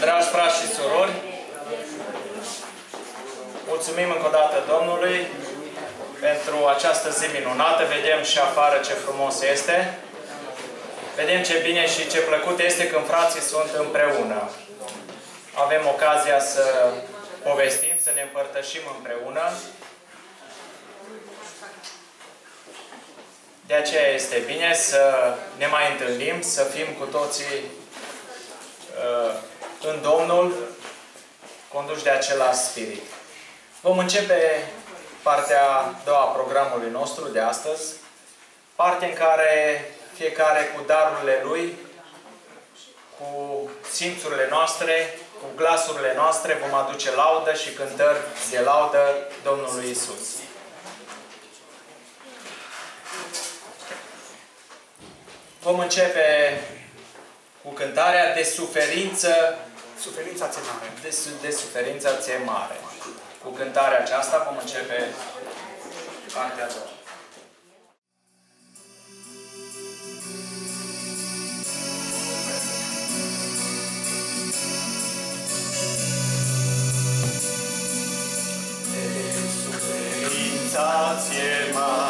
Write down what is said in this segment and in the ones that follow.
Dragi frați și surori, mulțumim încă o dată Domnului pentru această zi minunată. Vedem și afară ce frumos este. Vedem ce bine și ce plăcut este când frații sunt împreună. Avem ocazia să povestim, să ne împărtășim împreună. De aceea este bine să ne mai întâlnim, să fim cu toții uh, în Domnul, conduși de același spirit. Vom începe partea a doua a programului nostru de astăzi, parte în care fiecare cu darurile lui, cu simțurile noastre, cu glasurile noastre vom aduce laudă și cântări de laudă Domnului Isus. Vom începe cu cântarea de suferință Suferința ți mare. de, su- de suferința ție mare. Cu cântarea aceasta vom începe partea a doua. Suferința ție mare,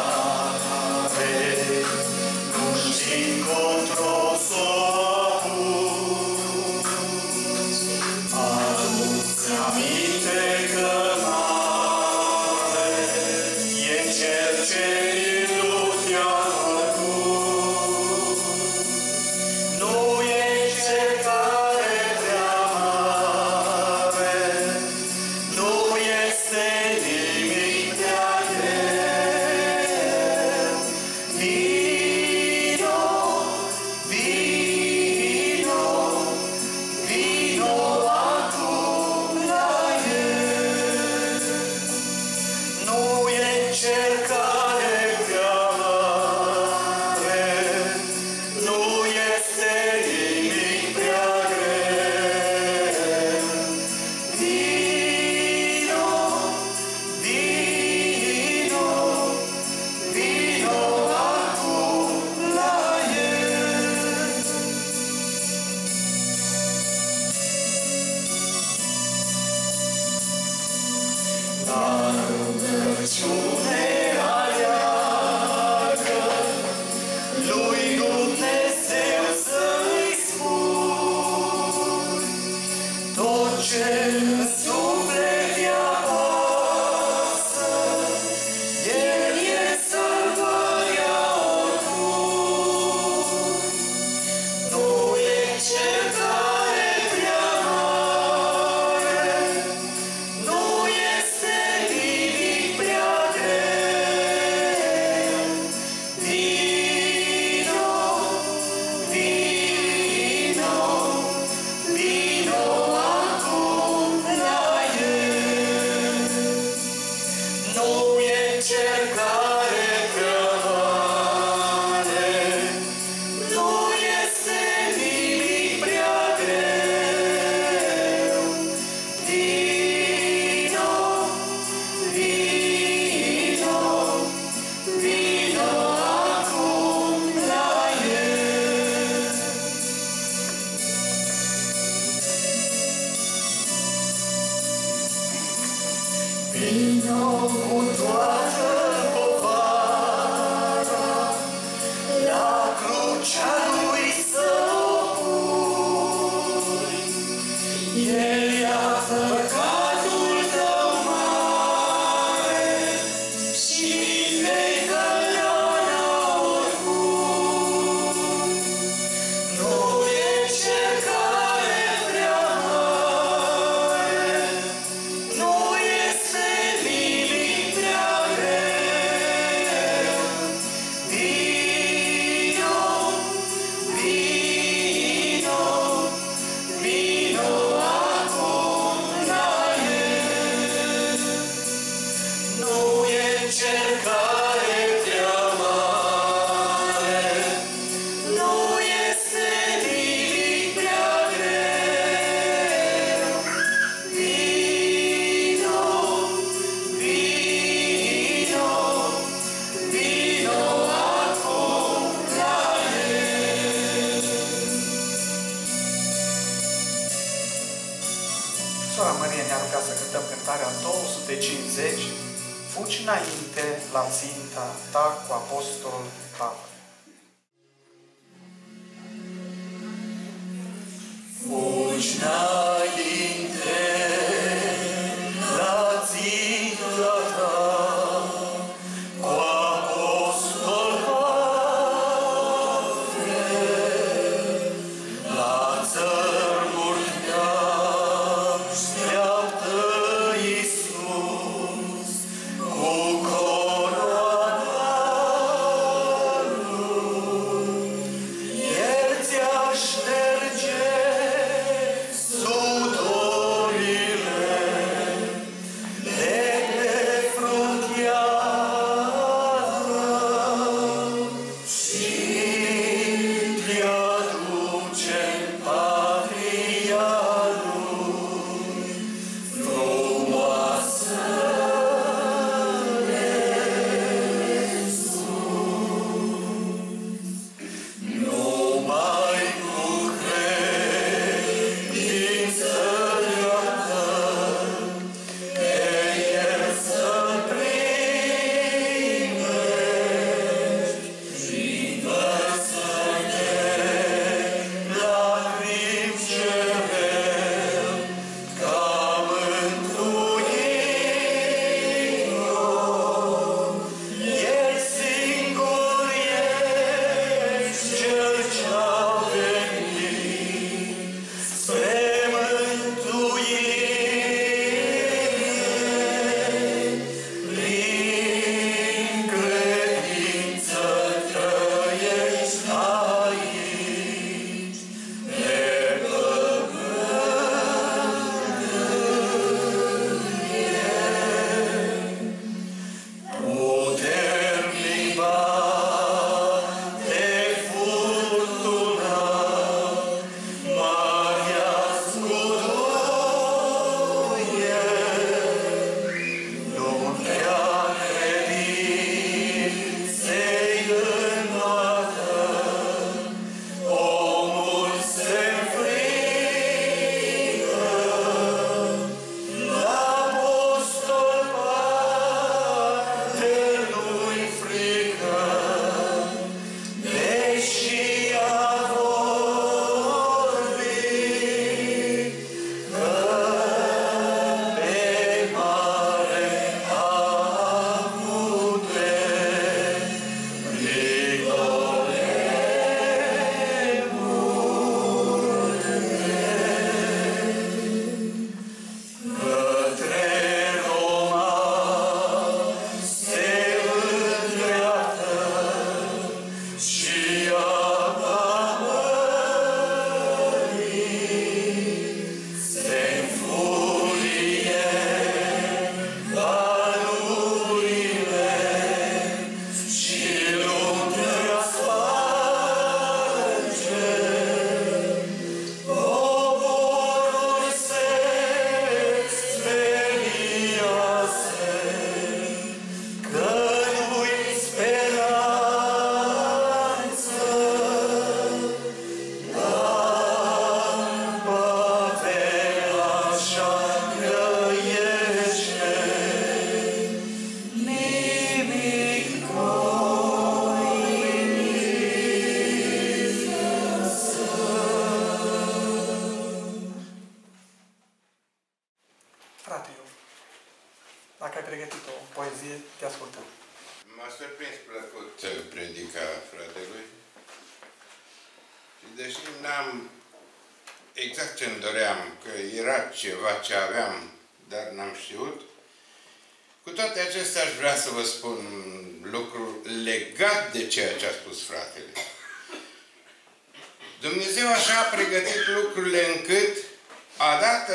la ținta ta cu apostolul Pavel. Fugi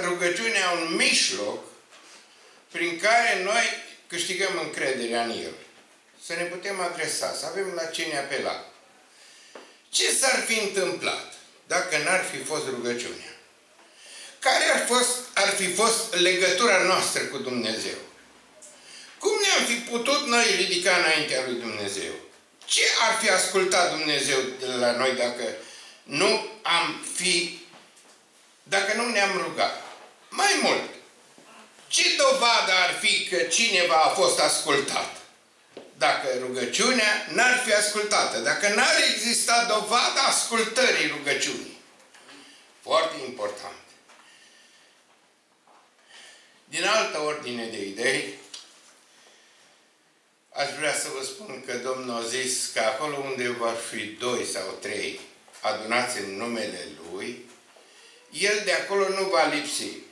rugăciunea un mijloc prin care noi câștigăm încrederea în El. Să ne putem adresa, să avem la ce ne apela. Ce s-ar fi întâmplat dacă n-ar fi fost rugăciunea? Care ar, fost, ar fi fost legătura noastră cu Dumnezeu? Cum ne-am fi putut noi ridica înaintea lui Dumnezeu? Ce ar fi ascultat Dumnezeu de la noi dacă nu am fi, dacă nu ne-am rugat? Mai mult, ce dovadă ar fi că cineva a fost ascultat? Dacă rugăciunea n-ar fi ascultată, dacă n-ar exista dovada ascultării rugăciunii. Foarte important. Din altă ordine de idei, aș vrea să vă spun că Domnul a zis că acolo unde vor fi doi sau trei adunați în numele Lui, El de acolo nu va lipsi.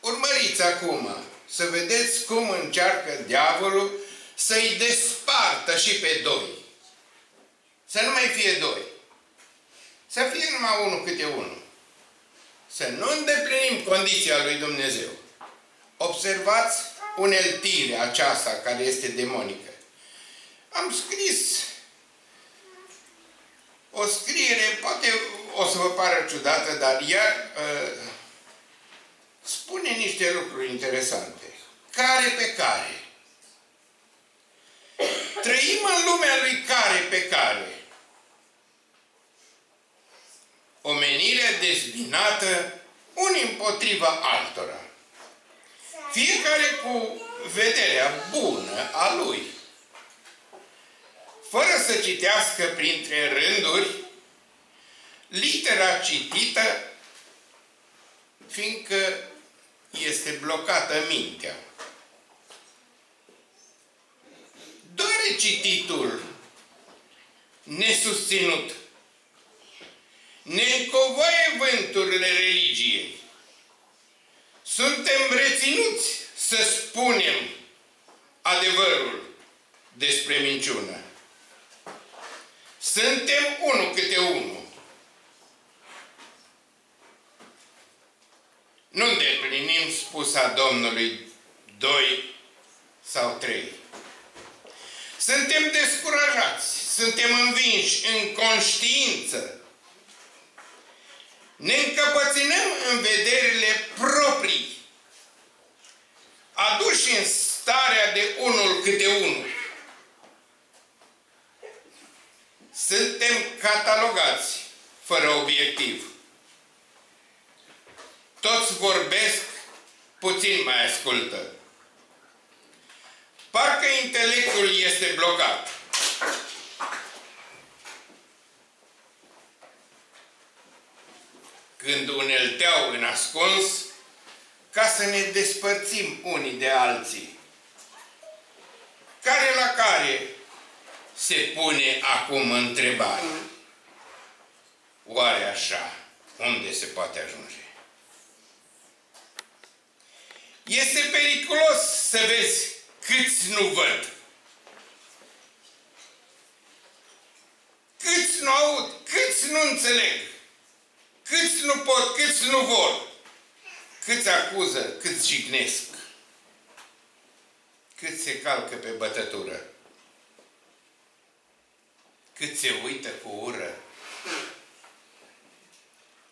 Urmăriți acum să vedeți cum încearcă diavolul să-i despartă și pe doi. Să nu mai fie doi. Să fie numai unul câte unul. Să nu îndeplinim condiția lui Dumnezeu. Observați uneltirea aceasta care este demonică. Am scris o scriere, poate o să vă pară ciudată, dar ea uh, spune niște lucruri interesante. Care pe care. Trăim în lumea lui care pe care. Omenirea dezbinată unii împotriva altora. Fiecare cu vederea bună a lui. Fără să citească printre rânduri litera citită, fiindcă este blocată mintea. Doare cititul nesusținut. Ne încovoie vânturile religiei. Suntem reținuți să spunem adevărul despre minciună. Suntem unul câte unul. Nu îndeplinim spusa Domnului doi sau trei. Suntem descurajați, suntem învinși în conștiință. Ne încăpățânăm în vederile proprii, aduși în starea de unul câte unul. Suntem catalogați fără obiectiv. Toți vorbesc, puțin mai ascultă. Parcă intelectul este blocat. Când unelteau în ascuns, ca să ne despărțim unii de alții. Care la care se pune acum întrebarea. Oare așa, unde se poate ajunge? Este periculos să vezi câți nu văd. Câți nu aud, câți nu înțeleg, câți nu pot, câți nu vor, câți acuză, câți jignesc, câți se calcă pe bătătură, câți se uită cu ură.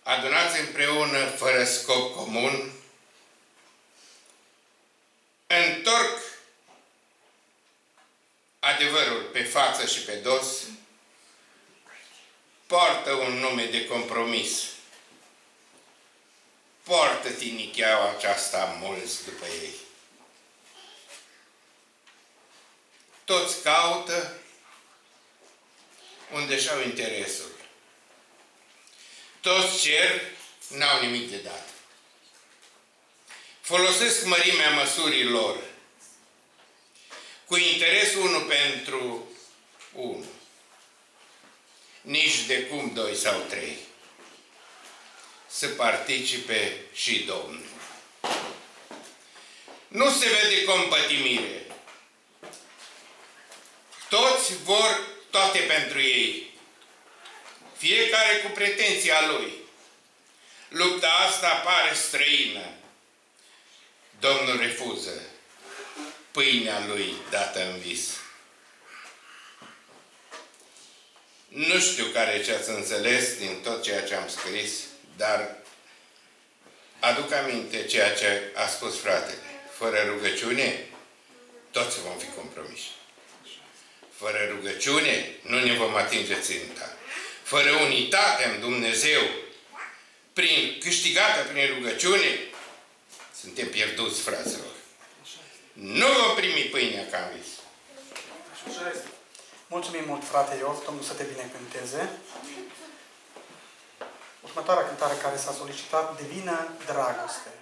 Adunați împreună, fără scop comun, întorc adevărul pe față și pe dos, poartă un nume de compromis. Poartă tinicheaua aceasta mulți după ei. Toți caută unde și-au interesul. Toți cer, n-au nimic de dat. Folosesc mărimea măsurilor cu interes unul pentru unul. Nici de cum doi sau trei. Să participe și Domnul. Nu se vede compătimire. Toți vor toate pentru ei. Fiecare cu pretenția lui. Lupta asta pare străină. Domnul refuză pâinea lui dată în vis. Nu știu care ce ați înțeles din tot ceea ce am scris, dar aduc aminte ceea ce a spus fratele. Fără rugăciune, toți vom fi compromiși. Fără rugăciune, nu ne vom atinge ținta. Fără unitate în Dumnezeu, prin, câștigată prin rugăciune, suntem pierduți, fraților. Nu vom primi pâinea ca în vis. Mulțumim mult, frate Iov, Domnul să te binecuvânteze. Următoarea cântare care s-a solicitat, Divină Dragoste.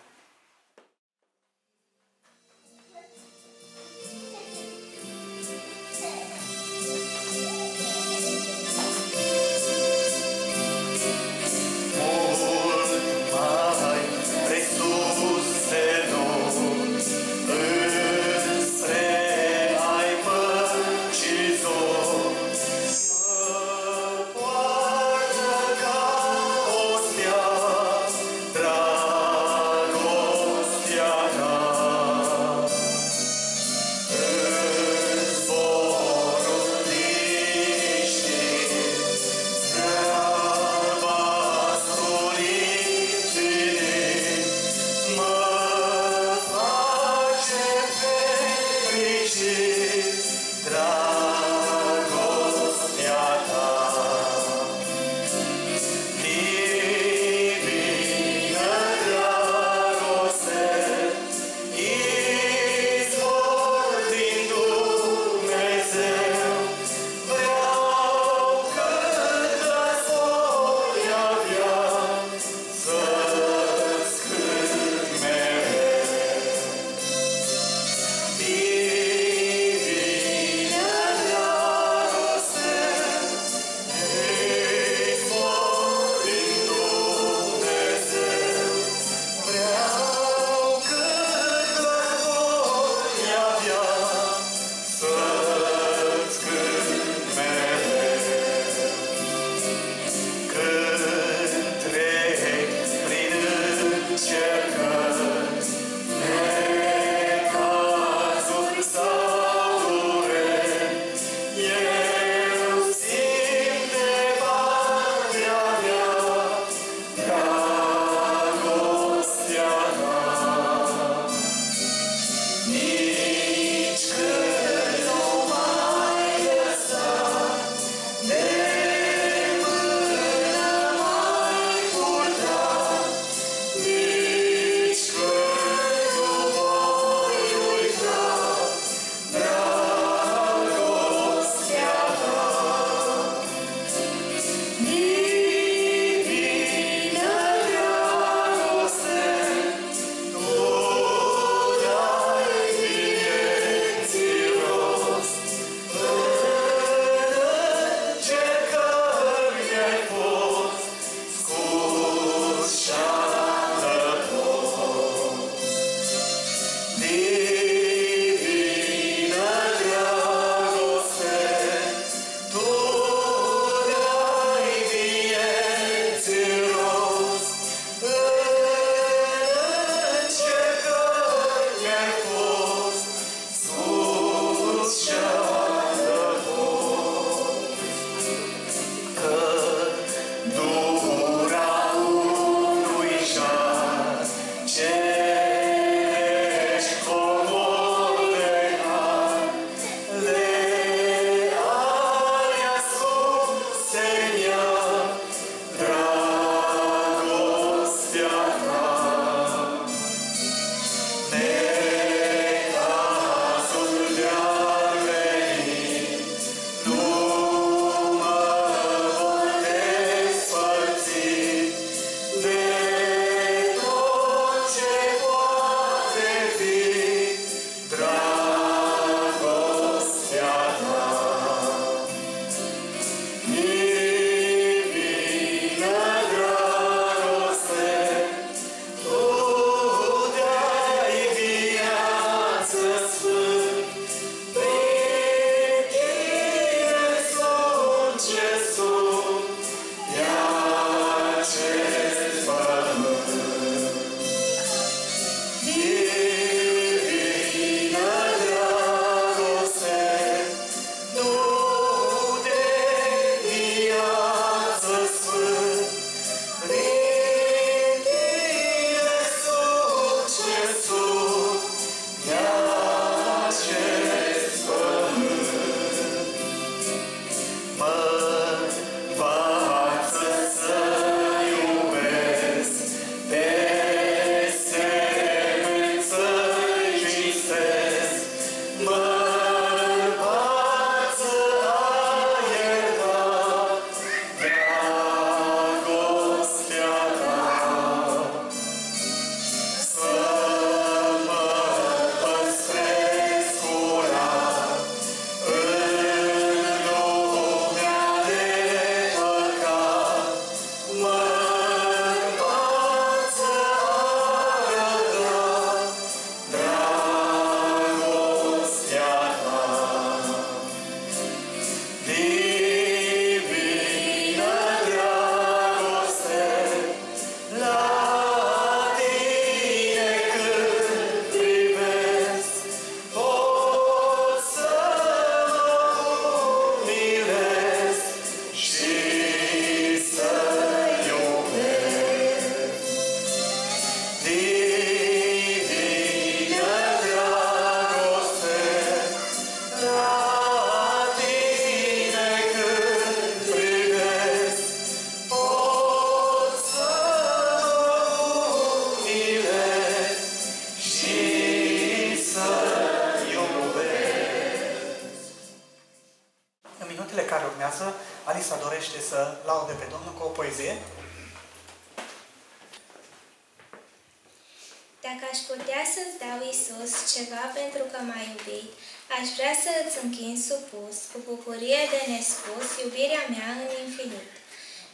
De nespus, iubirea mea în infinit.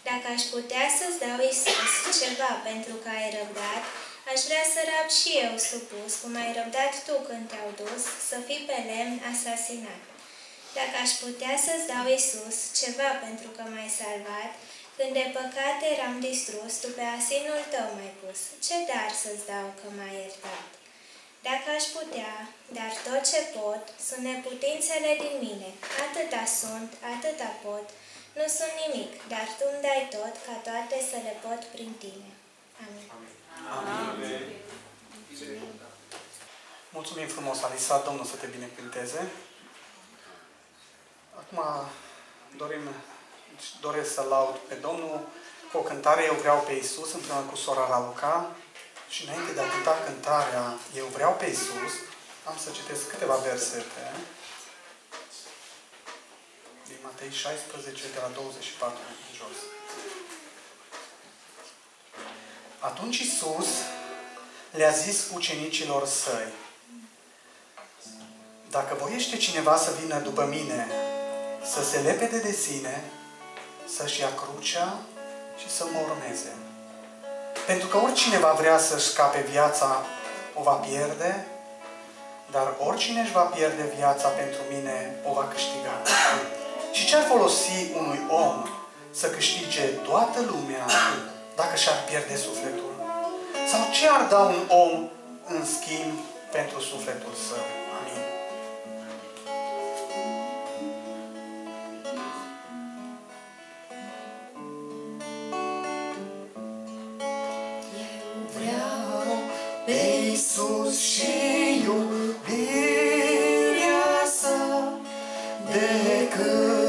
Dacă aș putea să-ți dau, Isus, ceva pentru că ai răbdat, aș vrea să rab și eu supus, cum ai răbdat tu când te-au dus, să fii pe lemn asasinat. Dacă aș putea să-ți dau, Isus, ceva pentru că m-ai salvat, când de păcate eram distrus, tu pe asinul tău m-ai pus. Ce dar să-ți dau că m-ai iertat? Dacă aș putea, dar tot ce pot, sunt neputințele din mine. Atâta sunt, atâta pot, nu sunt nimic, dar tu îmi dai tot, ca toate să le pot prin tine. Amin. Amin. Mulțumim frumos, Alisa, Domnul să te binecuvânteze. Acum dorim, doresc să laud pe Domnul cu o cântare Eu vreau pe Isus împreună cu sora Raluca și înainte de a cânta cântarea Eu vreau pe Isus, am să citesc câteva versete din Matei 16, de la 24 în jos. Atunci Isus le-a zis ucenicilor săi, Dacă voiește cineva să vină după mine, să se lepede de sine, să-și ia crucea și să mă urmeze. Pentru că oricine va vrea să-și scape viața, o va pierde, dar oricine își va pierde viața pentru mine, o va câștiga. Și ce ar folosi unui om să câștige toată lumea dacă și-ar pierde sufletul? Sau ce ar da un om în schimb pentru sufletul său? Iisus și iubirea sa decât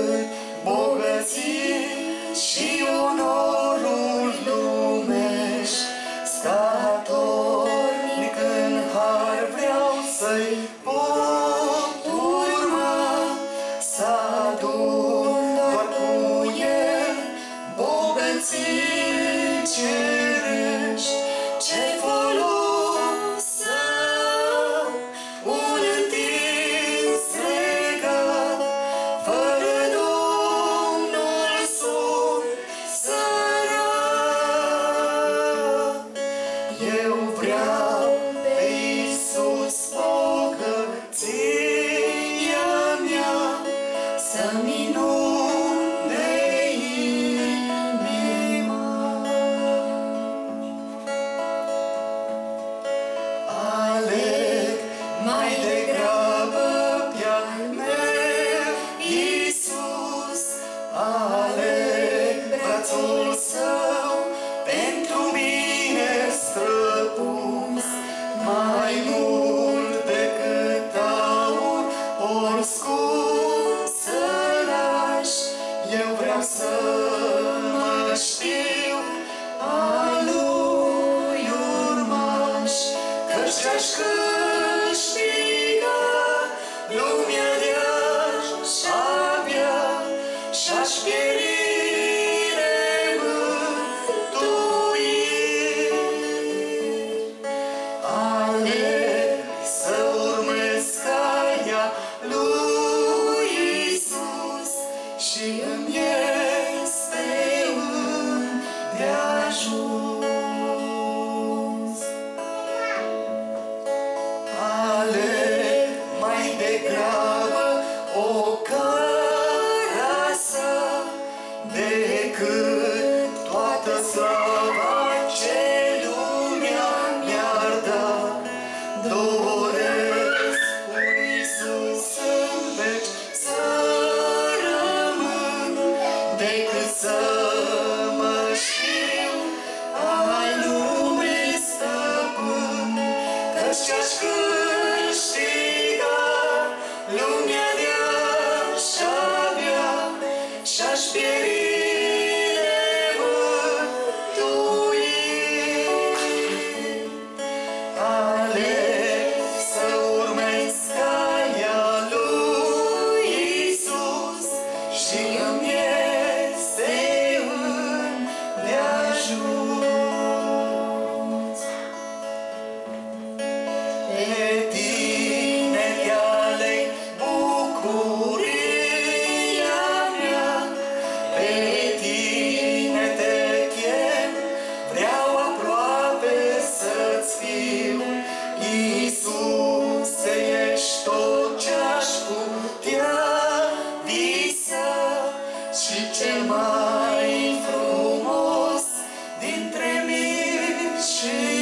She